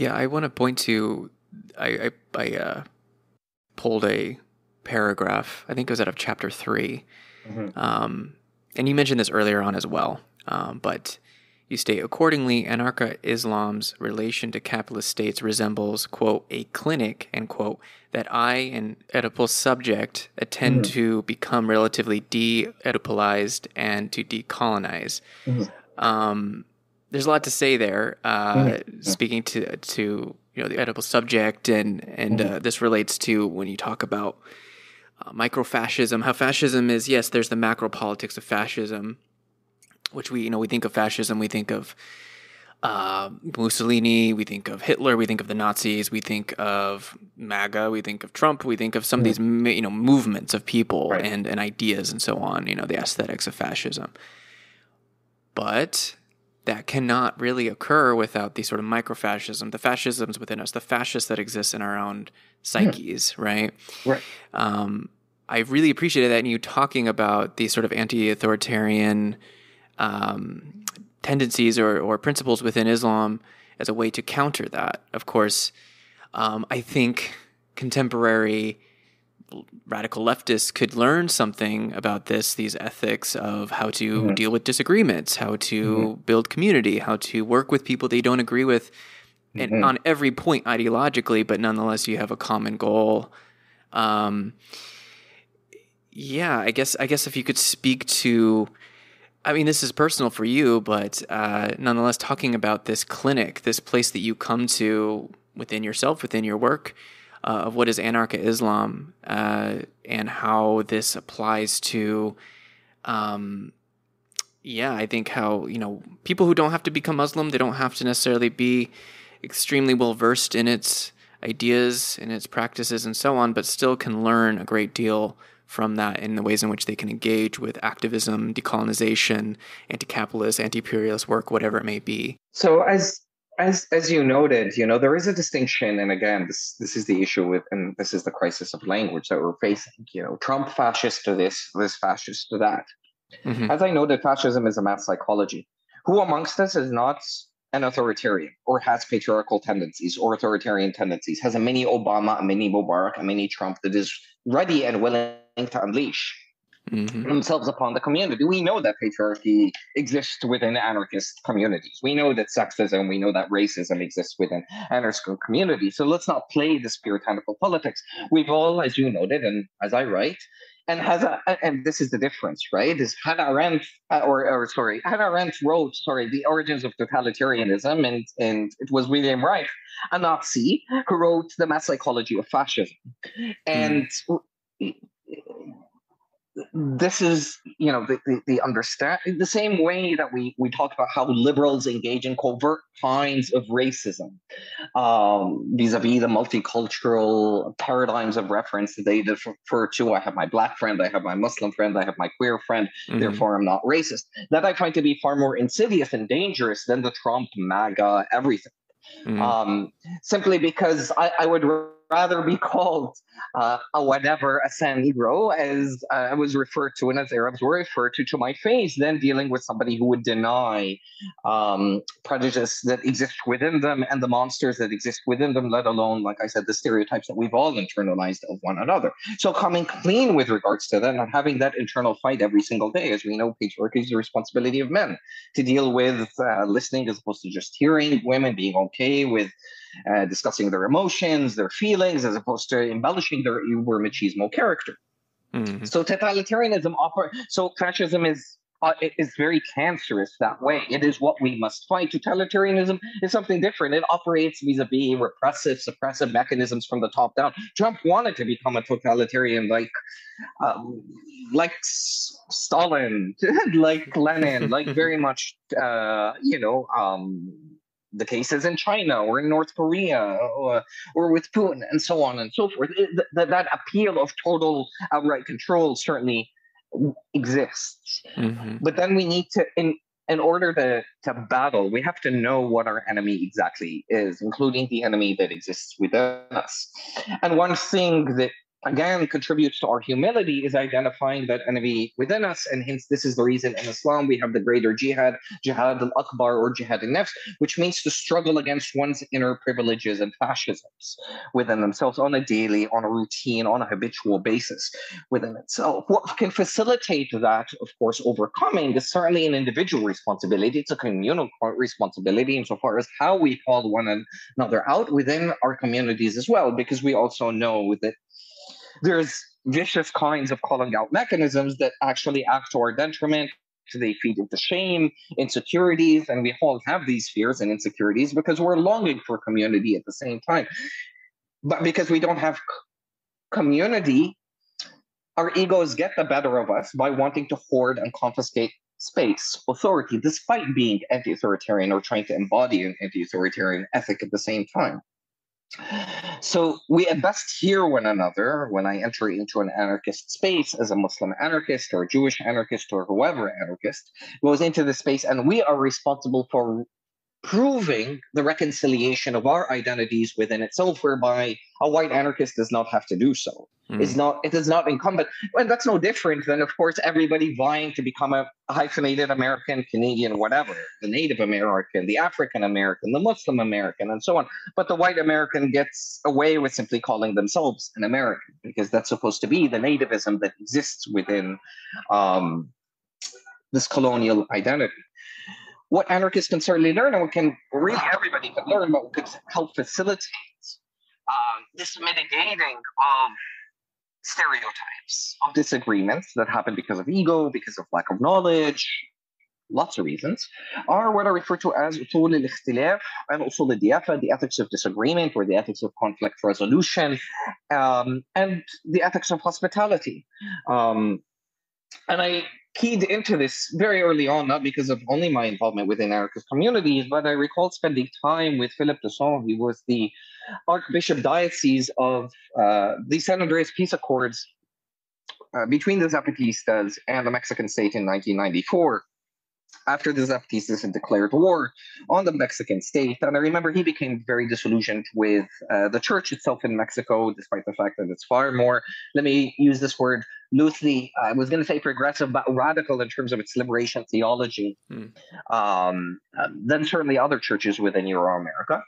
Yeah, I want to point to I I, I uh, pulled a paragraph. I think it was out of chapter 3 Mhm. um, and you mentioned this earlier on as well. Um, but you state accordingly, Anarcha Islam's relation to capitalist states resembles quote a clinic end quote that I, an Oedipal subject, attend to become relatively de-Oedipalized and to decolonize. Mhm. Um, there's a lot to say there. Uh, Speaking to to you know the Oedipal subject, and and uh, this relates to when you talk about uh, microfascism. How fascism is yes, there's the macro politics of fascism, which we you know we think of fascism, we think of uh, Mussolini, we think of Hitler, we think of the Nazis, we think of MAGA, we think of Trump, we think of some of these you know movements of people Right. and and ideas and so on. You know the aesthetics of fascism, but that cannot really occur without the sort of microfascism, the fascisms within us, the fascists that exist in our own psyches, right? Right. um, I really appreciated that in you talking about these sort of anti-authoritarian um, tendencies or, or principles within Islam as a way to counter that. Of course, um, I think contemporary radical leftists could learn something about this, these ethics of how to deal with disagreements, how to build community, how to work with people they don't agree with, and on every point ideologically, but nonetheless you have a common goal. Um, yeah, I guess I guess if you could speak to, I mean, this is personal for you, but uh, nonetheless, talking about this clinic, this place that you come to within yourself, within your work, uh, of what is Anarcha Islam, uh, and how this applies to, um, yeah, I think how you know people who don't have to become Muslim, they don't have to necessarily be extremely well versed in its ideas and its practices and so on, but still can learn a great deal from that in the ways in which they can engage with activism, decolonization, anti-capitalist, anti-imperialist work, whatever it may be. So as as as you noted, you know there is a distinction, and again, this this is the issue with, and this is the crisis of language that we're facing. You know, Trump fascist to this, this fascist to that. Mhm. As I noted, fascism is a mass psychology. Who amongst us is not an authoritarian or has patriarchal tendencies or authoritarian tendencies, has a mini Obama, a mini Mubarak, a mini Trump that is ready and willing to unleash Mhm. themselves upon the community. We know that patriarchy exists within anarchist communities. We know that sexism, we know that racism exists within anarchist communities. So let's not play this puritanical politics. We've all, as you noted, and as I write, and has a, and this is the difference, right? Is Hannah Arendt, uh, or, or sorry, Hannah Arendt wrote, sorry, the origins of totalitarianism, and and it was William Reich, a Nazi, who wrote the mass psychology of fascism, and this is you know the, the, the understand the same way that we we talk about how liberals engage in covert kinds of racism um, vis-a-vis the multicultural paradigms of reference that they refer to i have my black friend i have my muslim friend i have my queer friend Mhm. therefore i'm not racist that i find to be far more insidious and dangerous than the trump maga everything Mhm. um, simply because I, I would rather be called uh, a whatever, a San Negro, as uh, I was referred to and as Arabs were referred to to my face, than dealing with somebody who would deny um, prejudice that exists within them and the monsters that exist within them, let alone, like I said, the stereotypes that we've all internalized of one another. So coming clean with regards to that and having that internal fight every single day, as we know, patriarchy is the responsibility of men to deal with uh, listening as opposed to just hearing, women being okay with uh, discussing their emotions, their feelings, as opposed to embellishing their uber machismo character. Mhm. So totalitarianism oper- so fascism is uh, it is very cancerous that way. It is what we must fight. Totalitarianism is something different. It operates vis-a-vis repressive, suppressive mechanisms from the top down. Trump wanted to become a totalitarian, like um, like S- Stalin, like Lenin, like very much, uh, you know, um, the cases in China or in North Korea or, or with Putin and so on and so forth. It- th- that that appeal of total outright control certainly exists. Mhm. But then we need to, in in order to to battle, we have to know what our enemy exactly is, including the enemy that exists within us. And one thing that again contributes to our humility is identifying that enemy within us and hence this is the reason in islam we have the greater jihad jihad al-akbar or jihad al-nafs which means to struggle against one's inner privileges and fascisms within themselves on a daily on a routine on a habitual basis within itself. What can facilitate that of course overcoming is certainly an individual responsibility. It's a communal responsibility insofar as how we call one another out within our communities as well because we also know that there's vicious kinds of calling out mechanisms that actually act to our detriment. They feed into shame, insecurities, and we all have these fears and insecurities because we're longing for community at the same time. But because we don't have community, our egos get the better of us by wanting to hoard and confiscate space, authority, despite being anti authoritarian or trying to embody an anti authoritarian ethic at the same time. So we at best hear one another when I enter into an anarchist space as a Muslim anarchist or Jewish anarchist or whoever anarchist goes into the space, and we are responsible for proving the reconciliation of our identities within itself, whereby a white anarchist does not have to do so. Mm. It's not it is not incumbent. And that's no different than, of course, everybody vying to become a hyphenated American, Canadian, whatever, the Native American, the African American, the Muslim American, and so on. But the white American gets away with simply calling themselves an American because that's supposed to be the nativism that exists within um, this colonial identity what anarchists can certainly learn and what can really everybody can learn, but what could help facilitate uh, this mitigating of stereotypes, of disagreements that happen because of ego, because of lack of knowledge, lots of reasons, are what I refer to as and usul al the ethics of disagreement or the ethics of conflict resolution, um, and the ethics of hospitality. Um, and I keyed into this very early on, not because of only my involvement within anarchist communities, but I recall spending time with Philippe Desson. He was the Archbishop Diocese of uh, the San Andreas Peace Accords uh, between the Zapatistas and the Mexican state in 1994 after the Zapatistas had declared war on the Mexican state. And I remember he became very disillusioned with uh, the church itself in Mexico, despite the fact that it's far more, let me use this word loosely, I was going to say progressive, but radical in terms of its liberation theology mm. um, than certainly other churches within Euro America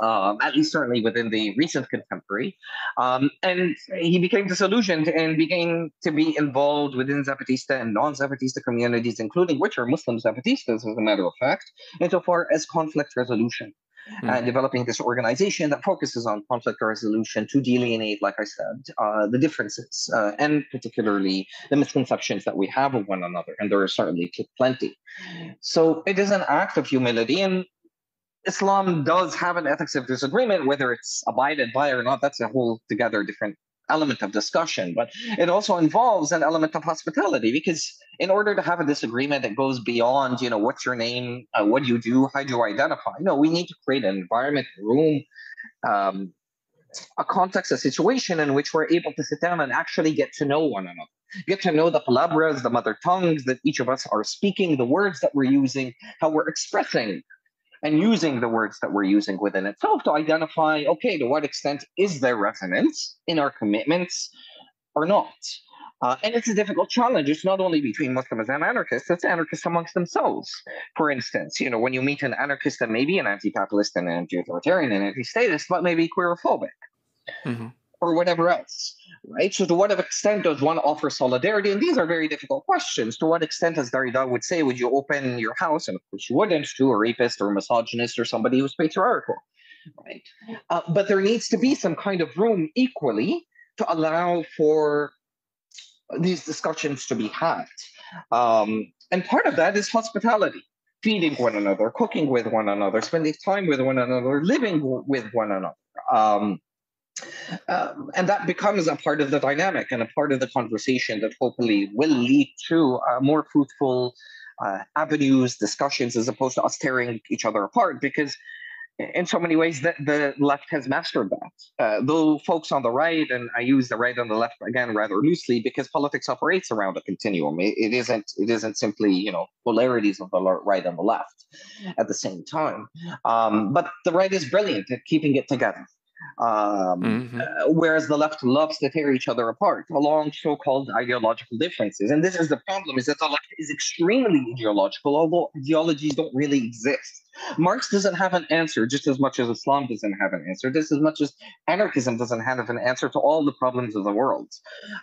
um, at least certainly within the recent contemporary. Um, and he became disillusioned and began to be involved within Zapatista and non Zapatista communities, including which are Muslim Zapatistas, as a matter of fact, insofar as conflict resolution. Mm-hmm. And developing this organization that focuses on conflict resolution to delineate, like I said, uh, the differences uh, and particularly the misconceptions that we have of one another. And there are certainly plenty. So it is an act of humility. And Islam does have an ethics of disagreement, whether it's abided by or not, that's a whole together different element of discussion. But it also involves an element of hospitality because in order to have a disagreement that goes beyond, you know, what's your name, uh, what do you do, how do you identify? No, we need to create an environment, room, um, a context, a situation in which we're able to sit down and actually get to know one another. Get to know the palabras, the mother tongues that each of us are speaking, the words that we're using, how we're expressing and using the words that we're using within itself to identify okay, to what extent is there resonance in our commitments or not? Uh, and it's a difficult challenge. It's not only between Muslims and anarchists, it's anarchists amongst themselves. For instance, you know, when you meet an anarchist that may be an anti-capitalist and anti-authoritarian and anti-statist, but maybe queerophobic. Mm-hmm or whatever else, right? So, to what extent does one offer solidarity? And these are very difficult questions. To what extent, as Derrida would say, would you open your house, and of course you wouldn't, to a rapist or a misogynist or somebody who's patriarchal, right? Uh, but there needs to be some kind of room equally to allow for these discussions to be had. Um, and part of that is hospitality feeding one another, cooking with one another, spending time with one another, living with one another. Um, um, and that becomes a part of the dynamic and a part of the conversation that hopefully will lead to uh, more fruitful uh, avenues, discussions, as opposed to us tearing each other apart. Because in so many ways, the, the left has mastered that. Uh, though folks on the right, and I use the right and the left again rather loosely, because politics operates around a continuum. It, it isn't. It isn't simply you know polarities of the right and the left at the same time. Um, but the right is brilliant at keeping it together Um, mm-hmm. uh, whereas the left loves to tear each other apart along so-called ideological differences. And this is the problem: is that the left is extremely ideological, although ideologies don't really exist. Marx doesn't have an answer, just as much as Islam doesn't have an answer, just as much as anarchism doesn't have an answer to all the problems of the world.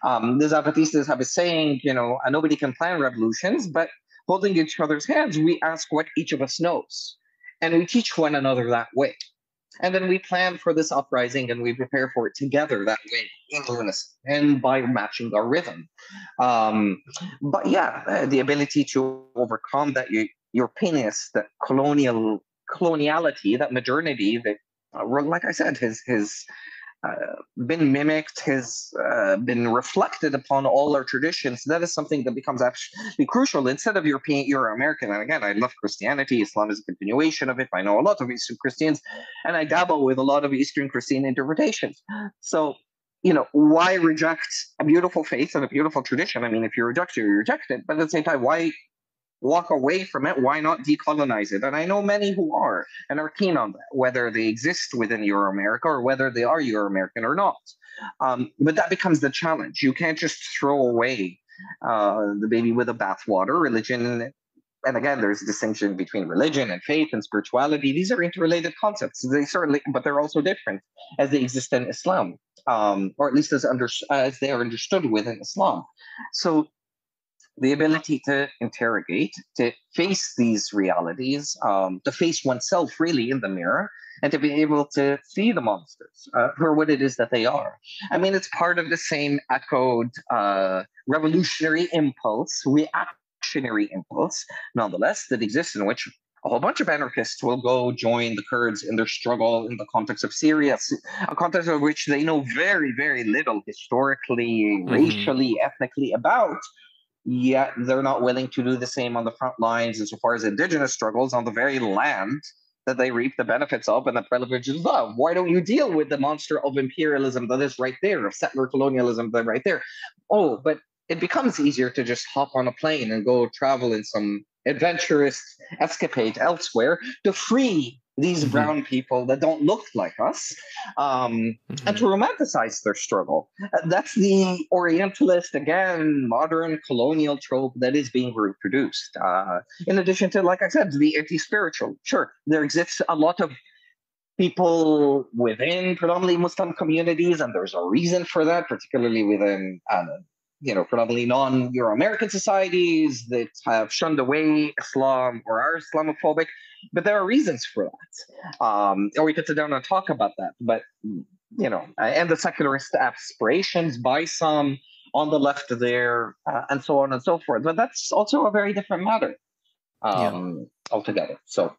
Um, the Zapatistas have a saying, you know, nobody can plan revolutions, but holding each other's hands, we ask what each of us knows. And we teach one another that way. And then we plan for this uprising and we prepare for it together that way in unison and by matching our rhythm. Um, but yeah, uh, the ability to overcome that Europeanness, that colonial coloniality, that modernity, that, uh, like I said, his his been mimicked, has uh, been reflected upon all our traditions. That is something that becomes absolutely crucial. Instead of European, Euro American, and again, I love Christianity. Islam is a continuation of it. I know a lot of Eastern Christians, and I dabble with a lot of Eastern Christian interpretations. So, you know, why reject a beautiful faith and a beautiful tradition? I mean, if you reject it, you reject it. But at the same time, why walk away from it, why not decolonize it? And I know many who are and are keen on that, whether they exist within Euro America or whether they are Euro American or not. Um, but that becomes the challenge. You can't just throw away uh, the baby with the bathwater. Religion, and again, there's a distinction between religion and faith and spirituality. These are interrelated concepts. They certainly, but they're also different as they exist in Islam, um, or at least as under as they are understood within Islam. So the ability to interrogate, to face these realities, um, to face oneself really in the mirror, and to be able to see the monsters uh, for what it is that they are. I mean, it's part of the same echoed uh, revolutionary impulse, reactionary impulse, nonetheless, that exists in which a whole bunch of anarchists will go join the Kurds in their struggle in the context of Syria, a context of which they know very, very little historically, mm-hmm. racially, ethnically about, yet they're not willing to do the same on the front lines insofar as indigenous struggles on the very land that they reap the benefits of and that privileges love. Why don't you deal with the monster of imperialism that is right there, of settler colonialism that right there? Oh, but it becomes easier to just hop on a plane and go travel in some adventurous escapade elsewhere to free these mm-hmm. brown people that don't look like us um, mm-hmm. and to romanticize their struggle. That's the Orientalist, again, modern colonial trope that is being reproduced. Uh, in addition to, like I said, the anti spiritual. Sure, there exists a lot of people within predominantly Muslim communities, and there's a reason for that, particularly within uh, you know, predominantly non-Euro-American societies that have shunned away Islam or are Islamophobic, but there are reasons for that. Um, or we could sit down and talk about that. But you know, and the secularist aspirations by some on the left there, uh, and so on and so forth. But that's also a very different matter um, yeah. altogether. So